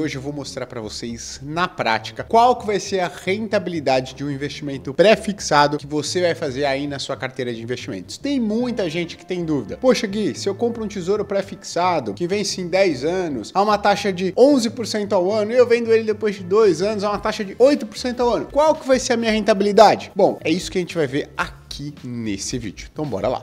Hoje eu vou mostrar para vocês na prática qual que vai ser a rentabilidade de um investimento pré-fixado que você vai fazer aí na sua carteira de investimentos. Tem muita gente que tem dúvida. Poxa Gui, se eu compro um tesouro pré-fixado que vence em 10 anos a uma taxa de 11% ao ano e eu vendo ele depois de 2 anos a uma taxa de 8% ao ano, qual que vai ser a minha rentabilidade? Bom, é isso que a gente vai ver aqui nesse vídeo. Então bora lá.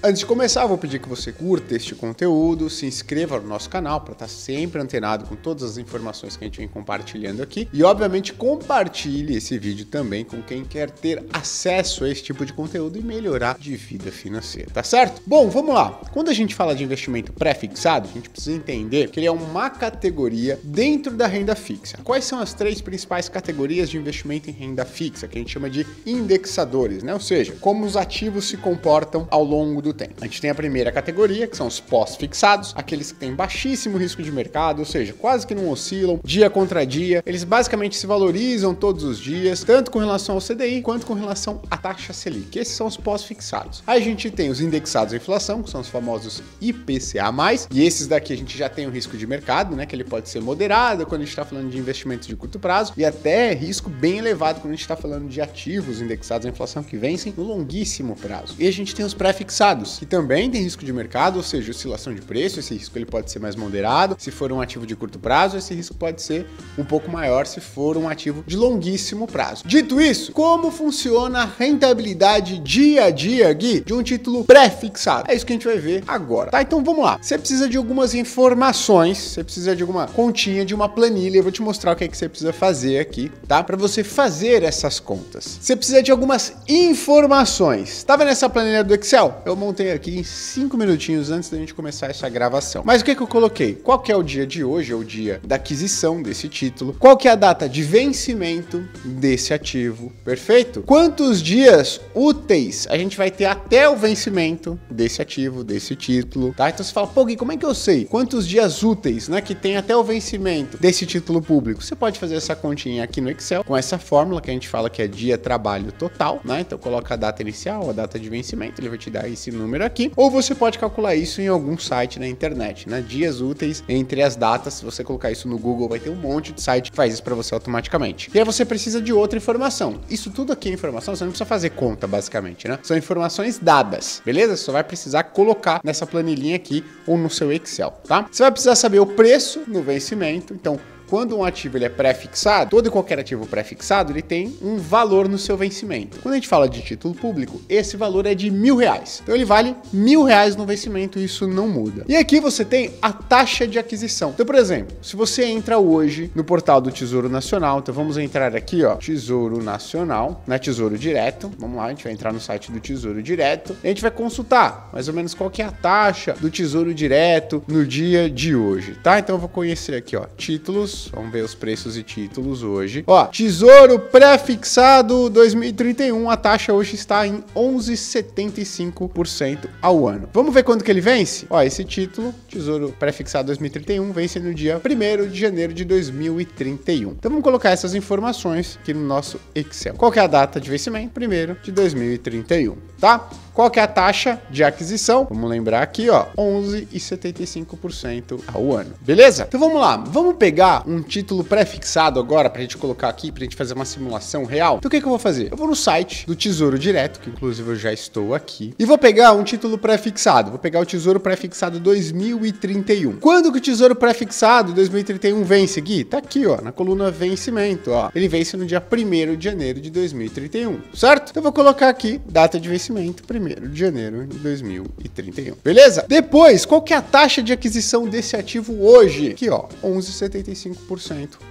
Antes de começar, vou pedir que você curta este conteúdo, se inscreva no nosso canal para estar sempre antenado com todas as informações que a gente vem compartilhando aqui e, obviamente, compartilhe esse vídeo também com quem quer ter acesso a esse tipo de conteúdo e melhorar de vida financeira, tá certo? Bom, vamos lá. Quando a gente fala de investimento pré-fixado, a gente precisa entender que ele é uma categoria dentro da renda fixa. Quais são as três principais categorias de investimento em renda fixa, que a gente chama de indexadores, né? Ou seja, como os ativos se comportam ao longo do do tempo. A gente tem a primeira categoria, que são os pós-fixados, aqueles que têm baixíssimo risco de mercado, ou seja, quase que não oscilam dia contra dia. Eles basicamente se valorizam todos os dias, tanto com relação ao CDI quanto com relação à taxa Selic. Esses são os pós-fixados. Aí a gente tem os indexados à inflação, que são os famosos IPCA+, e esses daqui a gente já tem o risco de mercado, né, que ele pode ser moderado quando a gente está falando de investimentos de curto prazo e até risco bem elevado quando a gente está falando de ativos indexados à inflação que vencem no longuíssimo prazo. E a gente tem os pré-fixados que também tem risco de mercado, ou seja, oscilação de preço, esse risco ele pode ser mais moderado. Se for um ativo de curto prazo, esse risco pode ser um pouco maior se for um ativo de longuíssimo prazo. Dito isso, como funciona a rentabilidade dia a dia, Gui, de um título pré-fixado? É isso que a gente vai ver agora, tá? Então vamos lá. Você precisa de algumas informações, você precisa de alguma continha, de uma planilha. Eu vou te mostrar o que é que você precisa fazer aqui, tá? Para você fazer essas contas. Você precisa de algumas informações. Tá vendo essa planilha do Excel? Eu montei aqui em 5 minutinhos antes da gente começar essa gravação. Mas o que, que eu coloquei? Qual que é o dia de hoje, ou o dia da aquisição desse título? Qual que é a data de vencimento desse ativo? Perfeito? Quantos dias úteis a gente vai ter até o vencimento desse ativo, desse título, tá? Então você fala, pô, Gui, como é que eu sei? Quantos dias úteis, né, que tem até o vencimento desse título público? Você pode fazer essa continha aqui no Excel com essa fórmula que a gente fala que é dia trabalho total, né? Então coloca a data inicial, a data de vencimento, ele vai te dar esse número aqui, ou você pode calcular isso em algum site na internet, né? Dias úteis entre as datas. Se você colocar isso no Google, vai ter um monte de site que faz isso para você automaticamente. E aí você precisa de outra informação. Isso tudo aqui é informação, você não precisa fazer conta, basicamente, né? São informações dadas, beleza? Você só vai precisar colocar nessa planilhinha aqui ou no seu Excel, tá? Você vai precisar saber o preço no vencimento, então quando um ativo ele é pré-fixado, todo e qualquer ativo pré-fixado ele tem um valor no seu vencimento. Quando a gente fala de título público, esse valor é de mil reais. Então ele vale mil reais no vencimento isso não muda. E aqui você tem a taxa de aquisição. Então, por exemplo, se você entra hoje no portal do Tesouro Nacional, então vamos entrar aqui, ó, Tesouro Nacional, na Tesouro Direto. Vamos lá, a gente vai entrar no site do Tesouro Direto. E a gente vai consultar mais ou menos qual que é a taxa do Tesouro Direto no dia de hoje, tá? Então eu vou conhecer aqui, ó, títulos Vamos ver os preços e títulos hoje. Ó, Tesouro pré-fixado 2031, a taxa hoje está em 11,75% ao ano. Vamos ver quando que ele vence? Ó, esse título, Tesouro pré-fixado 2031, vence no dia 1 de janeiro de 2031. Então vamos colocar essas informações aqui no nosso Excel. Qual é a data de vencimento? 1 de 2031, tá? Qual que é a taxa de aquisição? Vamos lembrar aqui, ó, 11,75% ao ano. Beleza? Então vamos lá. Vamos pegar um título pré-fixado agora pra gente colocar aqui, pra gente fazer uma simulação real. Então o que, que eu vou fazer? Eu vou no site do Tesouro Direto, que inclusive eu já estou aqui, e vou pegar um título pré-fixado. Vou pegar o Tesouro Pré-fixado 2031. Quando que o Tesouro Pré-fixado 2031 vence, Gui? Tá aqui, ó, na coluna vencimento, ó. Ele vence no dia 1 de janeiro de 2031, certo? Então eu vou colocar aqui data de vencimento, 1 de janeiro de 2031. Beleza? Depois, qual que é a taxa de aquisição desse ativo hoje? Aqui, ó, 11,75%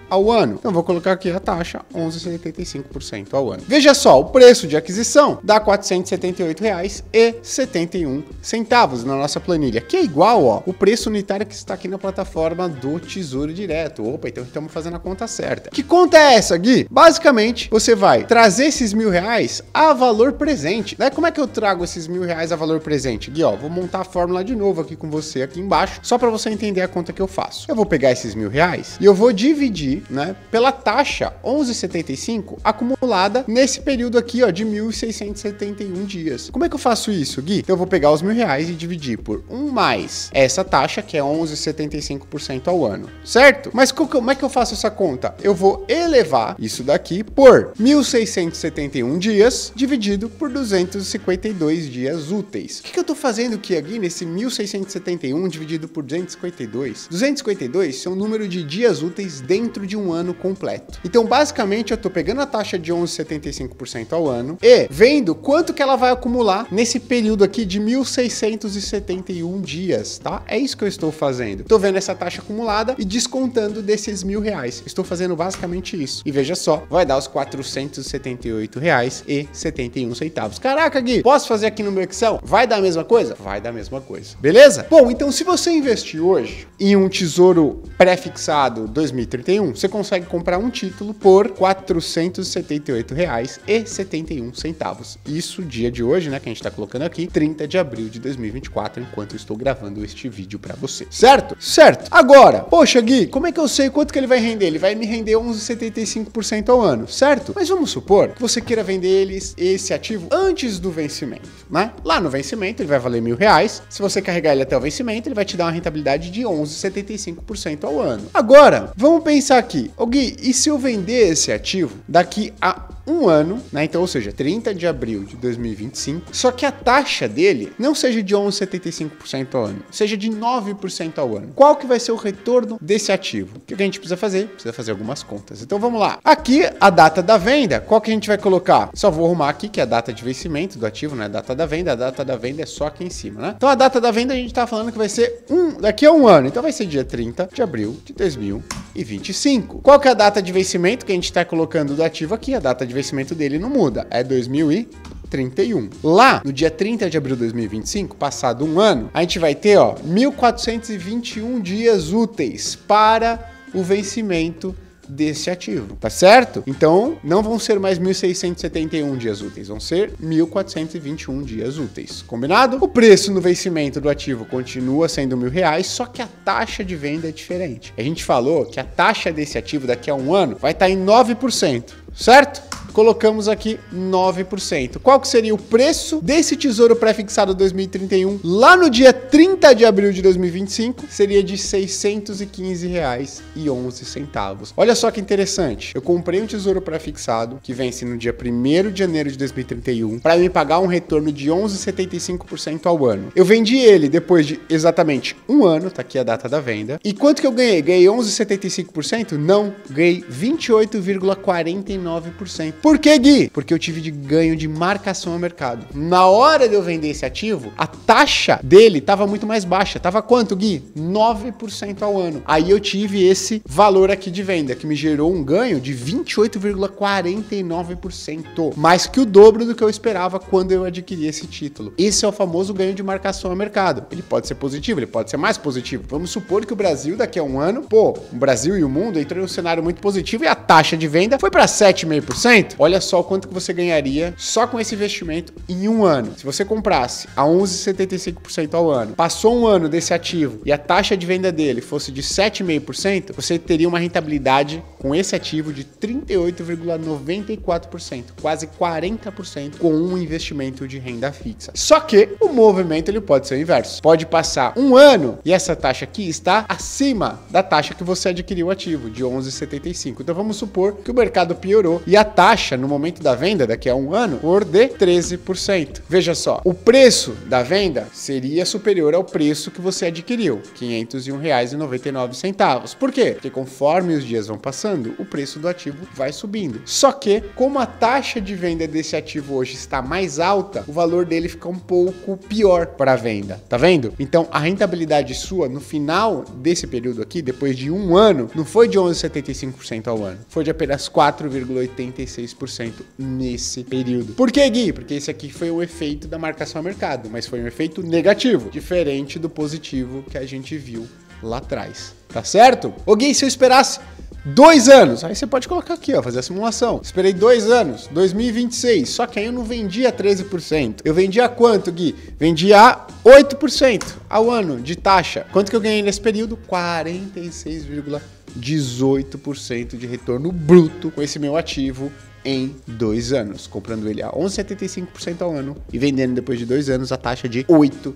ao ano. Então vou colocar aqui a taxa 11,75% ao ano. Veja só, o preço de aquisição dá R$ 478,71 na nossa planilha, que é igual, ó, o preço unitário que está aqui na plataforma do Tesouro Direto. Opa, então estamos fazendo a conta certa. Que conta é essa, Gui? Basicamente, você vai trazer esses mil reais a valor presente. Né? Como é que eu trago esses mil reais a valor presente? Gui, ó, vou montar a fórmula de novo aqui com você aqui embaixo, só para você entender a conta que eu faço. Eu vou pegar esses mil reais e eu vou dividir, né, pela taxa 11,75 acumulada nesse período aqui, ó, de 1.671 dias. Como é que eu faço isso, Gui? Então eu vou pegar os mil reais e dividir por 1 mais essa taxa, que é 11,75% ao ano, certo? Mas como é que eu faço essa conta? Eu vou elevar isso daqui por 1.671 dias dividido por 252 dias úteis. O que, que eu estou fazendo aqui, aqui nesse 1.671 dividido por 252? 252 é o número de dias úteis dentro de um ano completo. Então, basicamente, eu estou pegando a taxa de 11,75% ao ano e vendo quanto que ela vai acumular nesse período aqui de 1.671 dias, tá? É isso que eu estou fazendo. Estou vendo essa taxa acumulada e descontando desses mil reais. Estou fazendo basicamente isso. E veja só, vai dar os 478 reais e 71 centavos. Caraca, Gui, posso fazer aqui no meu Excel? Vai dar a mesma coisa? Vai dar a mesma coisa. Beleza? Bom, então se você investir hoje em um tesouro pré-fixado 2031, você consegue comprar um título por R$ 478,71. Isso dia de hoje, né, que a gente está colocando aqui, 30 de abril de 2024, enquanto eu estou gravando este vídeo para você. Certo? Certo. Agora, poxa, Gui, como é que eu sei quanto que ele vai render? Ele vai me render 11,75% ao ano, certo? Mas vamos supor que você queira vender eles, esse ativo antes do vencimento, né? Lá no vencimento ele vai valer mil reais. Se você carregar ele até o vencimento, ele vai te dar uma rentabilidade de 11,75% ao ano. Agora, vamos pensar aqui, o Gui, e se eu vender esse ativo daqui a um ano, né? Então, ou seja, 30 de abril de 2025, só que a taxa dele não seja de 11,75% ao ano, seja de 9% ao ano. Qual que vai ser o retorno desse ativo? O que a gente precisa fazer? Precisa fazer algumas contas. Então vamos lá. Aqui a data da venda, qual que a gente vai colocar? Só vou arrumar aqui que é a data de vencimento do ativo, né? A data da venda, a data da venda é só aqui em cima, né? Então a data da venda a gente tá falando que vai ser um daqui a um ano. Então vai ser dia 30 de abril de 2025. Qual que é a data de vencimento que a gente está colocando do ativo aqui? A data de vencimento dele não muda, é 2031. Lá, no dia 30 de abril de 2025, passado um ano, a gente vai ter, ó, 1421 dias úteis para o vencimento desse ativo, tá certo? Então, não vão ser mais 1.671 dias úteis, vão ser 1.421 dias úteis, combinado? O preço no vencimento do ativo continua sendo mil reais, só que a taxa de venda é diferente. A gente falou que a taxa desse ativo daqui a um ano vai estar em 9%, certo? Colocamos aqui 9%. Qual que seria o preço desse Tesouro Pré-fixado 2031 lá no dia 30 de abril de 2025? Seria de R$ 615,11. Olha só que interessante. Eu comprei um Tesouro Pré-fixado que vence no dia 1 de janeiro de 2031 para me pagar um retorno de 11,75% ao ano. Eu vendi ele depois de exatamente um ano, tá aqui a data da venda. E quanto que eu ganhei? Ganhei 11,75%? Não, ganhei 28,49%. Por que, Gui? Porque eu tive de ganho de marcação ao mercado. Na hora de eu vender esse ativo, a taxa dele estava muito mais baixa. Tava quanto, Gui? 9% ao ano. Aí eu tive esse valor aqui de venda, que me gerou um ganho de 28,49%. Mais que o dobro do que eu esperava quando eu adquiri esse título. Esse é o famoso ganho de marcação ao mercado. Ele pode ser positivo, ele pode ser mais positivo. Vamos supor que o Brasil, daqui a um ano, pô, o Brasil e o mundo entrou em um cenário muito positivo e a taxa de venda foi para 7,5%. Olha só quanto que você ganharia só com esse investimento em um ano. Se você comprasse a 11,75% ao ano, passou um ano desse ativo e a taxa de venda dele fosse de 7,5%, você teria uma rentabilidade com esse ativo de 38,94%, quase 40% com um investimento de renda fixa. Só que o movimento ele pode ser o inverso. Pode passar um ano e essa taxa aqui está acima da taxa que você adquiriu o ativo, de 11,75. Então vamos supor que o mercado piorou e a taxa taxa no momento da venda, daqui a um ano, por de 13%. Veja só, o preço da venda seria superior ao preço que você adquiriu, R$ 501,99. Por quê? Porque conforme os dias vão passando, o preço do ativo vai subindo. Só que, como a taxa de venda desse ativo hoje está mais alta, o valor dele fica um pouco pior para a venda. Tá vendo? Então, a rentabilidade sua no final desse período aqui, depois de um ano, não foi de 11,75% ao ano, foi de apenas 4,86% nesse período. Por que, Gui? Porque esse aqui foi o efeito da marcação ao mercado, mas foi um efeito negativo, diferente do positivo que a gente viu lá atrás. Tá certo? Ô Gui, se eu esperasse dois anos. Aí você pode colocar aqui, ó, fazer a simulação. Esperei dois anos, 2026. Só que aí eu não vendi a 13%. Eu vendi a quanto, Gui? Vendi a 8% ao ano de taxa. Quanto que eu ganhei nesse período? 46,18% de retorno bruto com esse meu ativo em dois anos, comprando ele a 11,75% ao ano e vendendo depois de dois anos a taxa de 8%.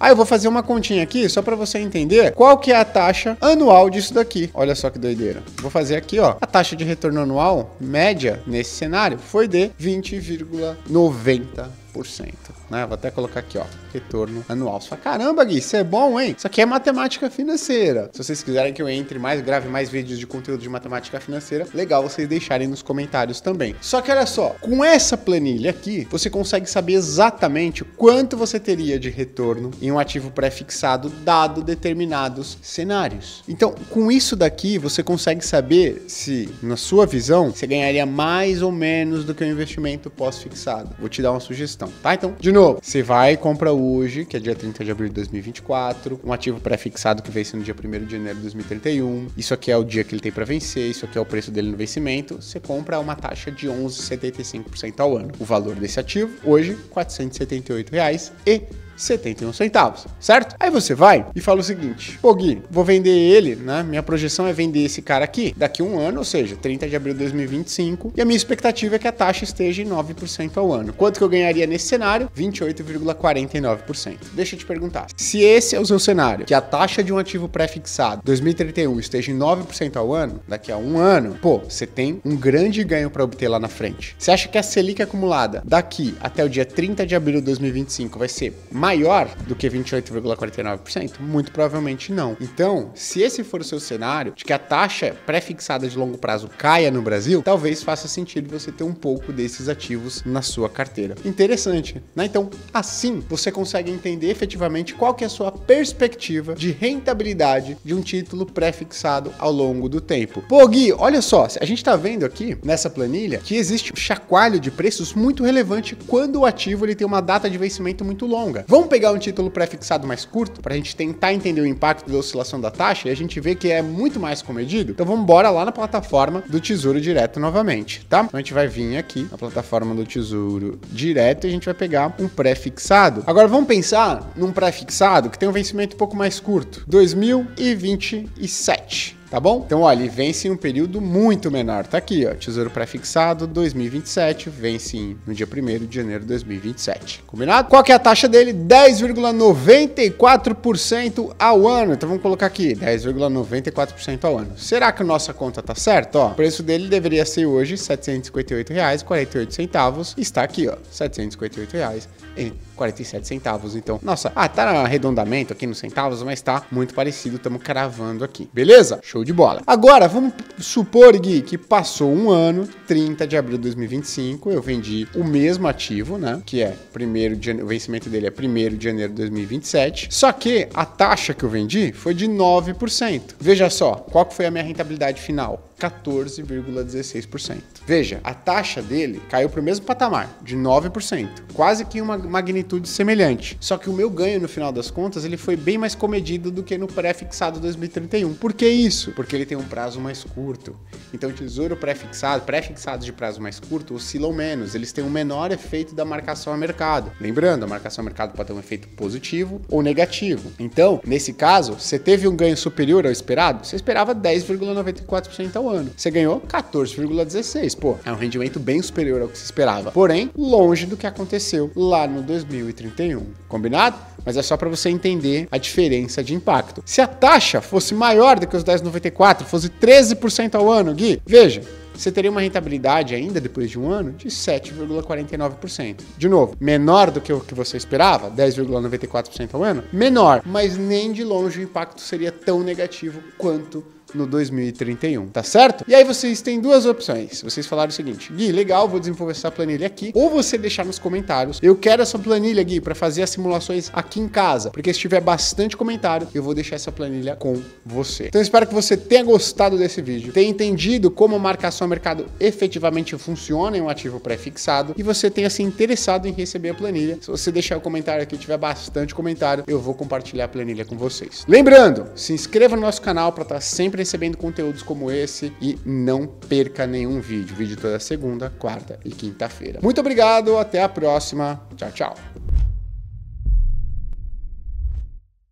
Ah, eu vou fazer uma continha aqui só para você entender qual que é a taxa anual disso daqui. Olha só que doideira. Vou fazer aqui, ó. A taxa de retorno anual média nesse cenário foi de 20,90% né? Vou até colocar aqui, ó, retorno anual. Fala, caramba, Gui, isso é bom, hein? Isso aqui é matemática financeira. Se vocês quiserem que eu entre mais, grave mais vídeos de conteúdo de matemática financeira, legal vocês deixarem nos comentários também. Só que olha só, com essa planilha aqui, você consegue saber exatamente quanto você teria de retorno em um ativo pré-fixado dado determinados cenários. Então, com isso daqui, você consegue saber se, na sua visão, você ganharia mais ou menos do que o um investimento pós-fixado. Vou te dar uma sugestão, tá? Então, de novo, você vai e compra hoje, que é dia 30 de abril de 2024, um ativo pré-fixado que vence no dia 1 de janeiro de 2031. Isso aqui é o dia que ele tem para vencer, isso aqui é o preço dele no vencimento. Você compra uma taxa de 11,75% ao ano. O valor desse ativo, hoje, 478 reais e 71 centavos, certo? Aí você vai e fala o seguinte: pô, Gui, vou vender ele, né? Minha projeção é vender esse cara aqui daqui um ano, ou seja, 30 de abril de 2025, e a minha expectativa é que a taxa esteja em 9% ao ano. Quanto que eu ganharia nesse cenário? 28,49%. Deixa eu te perguntar: se esse é o seu cenário, que a taxa de um ativo pré-fixado 2031 esteja em 9% ao ano, daqui a um ano, pô, você tem um grande ganho para obter lá na frente. Você acha que a Selic acumulada daqui até o dia 30 de abril de 2025 vai ser mais maior do que 28,49%? Muito provavelmente não. Então, se esse for o seu cenário, de que a taxa pré-fixada de longo prazo caia no Brasil, talvez faça sentido você ter um pouco desses ativos na sua carteira. Interessante, né? Então, assim você consegue entender efetivamente qual que é a sua perspectiva de rentabilidade de um título pré-fixado ao longo do tempo. Pô, Gui, olha só, a gente está vendo aqui nessa planilha que existe um chacoalho de preços muito relevante quando o ativo ele tem uma data de vencimento muito longa. Vamos Vamos pegar um título pré-fixado mais curto para a gente tentar entender o impacto da oscilação da taxa e a gente vê que é muito mais comedido? Então vamos embora lá na plataforma do Tesouro Direto novamente, tá? Então a gente vai vir aqui na plataforma do Tesouro Direto e a gente vai pegar um pré-fixado. Agora vamos pensar num pré-fixado que tem um vencimento um pouco mais curto, 2027 tá bom? Então, olha, vence em um período muito menor. Tá aqui, ó, Tesouro Pré-fixado 2027, vence no dia 1 de janeiro de 2027. Combinado? Qual que é a taxa dele? 10,94% ao ano. Então, vamos colocar aqui, 10,94% ao ano. Será que a nossa conta tá certa? Ó, o preço dele deveria ser hoje R$ 758,48. Está aqui, ó, R$ 758,47. Então, nossa, ah, tá arredondamento aqui nos centavos, mas tá muito parecido, estamos cravando aqui. Beleza? Show Show de bola. Agora, vamos supor, Gui, que passou um ano, 30 de abril de 2025, eu vendi o mesmo ativo, né? Que é primeiro de, o vencimento dele é 1 de janeiro de 2027. Só que a taxa que eu vendi foi de 9%. Veja só, qual foi a minha rentabilidade final? 14,16%. Veja, a taxa dele caiu para o mesmo patamar, de 9%, quase que uma magnitude semelhante. Só que o meu ganho no final das contas, ele foi bem mais comedido do que no pré-fixado 2031. Por que isso? Porque ele tem um prazo mais curto. Então, tesouro pré-fixado, pré-fixados de prazo mais curto oscilam menos, eles têm um menor efeito da marcação a mercado. Lembrando, a marcação a mercado pode ter um efeito positivo ou negativo. Então, nesse caso, você teve um ganho superior ao esperado, você esperava 10,94% ano. Você ganhou 14,16. Pô, é um rendimento bem superior ao que se esperava. Porém, longe do que aconteceu lá no 2031. Combinado? Mas é só para você entender a diferença de impacto. Se a taxa fosse maior do que os 10,94, fosse 13% ao ano, Gui, veja, você teria uma rentabilidade ainda depois de um ano de 7,49%. De novo, menor do que o que você esperava, 10,94% ao ano? Menor, mas nem de longe o impacto seria tão negativo quanto no 2031, tá certo? E aí vocês têm duas opções. Vocês falaram o seguinte: Gui, legal, vou desenvolver essa planilha aqui. Ou você deixar nos comentários, eu quero essa planilha, Gui, para fazer as simulações aqui em casa. Porque se tiver bastante comentário, eu vou deixar essa planilha com você. Então espero que você tenha gostado desse vídeo, tenha entendido como marcação a mercado efetivamente funciona em um ativo pré-fixado e você tenha se interessado em receber a planilha. Se você deixar o comentário aqui, tiver bastante comentário, eu vou compartilhar a planilha com vocês. Lembrando, se inscreva no nosso canal para estar sempre recebendo conteúdos como esse e não perca nenhum vídeo. Vídeo toda segunda, quarta e quinta-feira. Muito obrigado, até a próxima. Tchau, tchau.